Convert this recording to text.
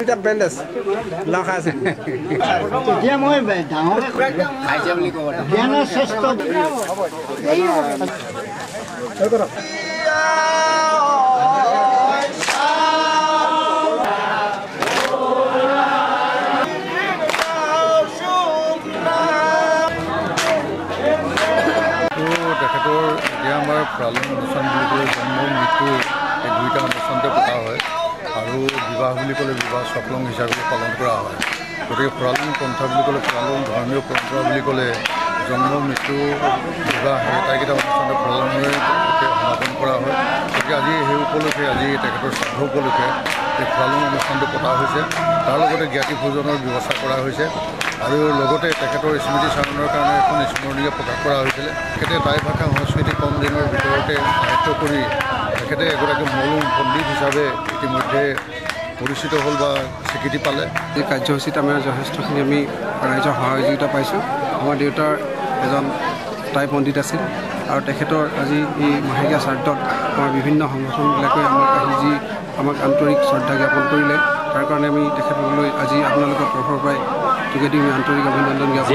এটা বেণ্ডেজ লখা আছে তেতিয়া মই ডাঙৰকে খাইছে বুলি ক'ব জ্ঞানৰ শ্ৰেষ্ঠ এতিয়া আমাৰ প্ৰালন অনুষ্ঠান বুলি ক'লে জন্ম মৃত্যু এই দুইটা অনুষ্ঠানতে পতা হয়। আৰু বিবাহ বুলি ক'লে বিবাহ চকলং হিচাপে পালন কৰা হয়। গতিকে প্ৰালন পন্থা বুলি ক'লে প্ৰালন ধৰ্মীয় পৰম্পৰা বুলি ক'লে জন্ম মৃত্যু বিবাহ আটাইকেইটা অনুষ্ঠানতে প্ৰালনেৰে সমাপন কৰা হয়। গতিকে আজি সেই উপলক্ষে আজি তেখেতৰ শ্ৰাদ্ধ উপলক্ষে এই প্ৰালন অনুষ্ঠানটো পতা হৈছে। তাৰ লগতে জ্ঞাতি ভোজনৰ ব্যৱস্থা কৰা হৈছে। আৰু লগতে তেখেতৰ স্মৃতি চাৰণৰ কাৰণে এখন স্মৰণীয় প্ৰকাশ কৰা হৈছিলে। তেখেতে টাই ভাষা সংস্কৃতি কম দিনৰ ভিতৰতে সাহিত্য কৰি তেখেতে এগৰাকী মৌলম পণ্ডিত হিচাপে ইতিমধ্যে পৰিচিত হ'ল বা স্বীকৃতি পালে। এই কাৰ্যসূচীত আমাৰ যথেষ্টখিনি আমি ৰাইজৰ সহযোগিতা পাইছোঁ। আমাৰ দেউতাৰ এজন টাই পণ্ডিত আছিল। আৰু তেখেতৰ আজি এই মাহেকীয়া শ্ৰাদ্ধত আমাৰ বিভিন্ন সংগঠনবিলাকে আমাক আহি যি আমাক আন্তৰিক শ্ৰদ্ধা জ্ঞাপন কৰিলে তাৰ কাৰণে আমি তেখেতলৈ আজি আপোনালোকৰ তৰফৰ পৰাই যোগেদি আমি আন্তৰিক অভিনন্দন জ্ঞাপন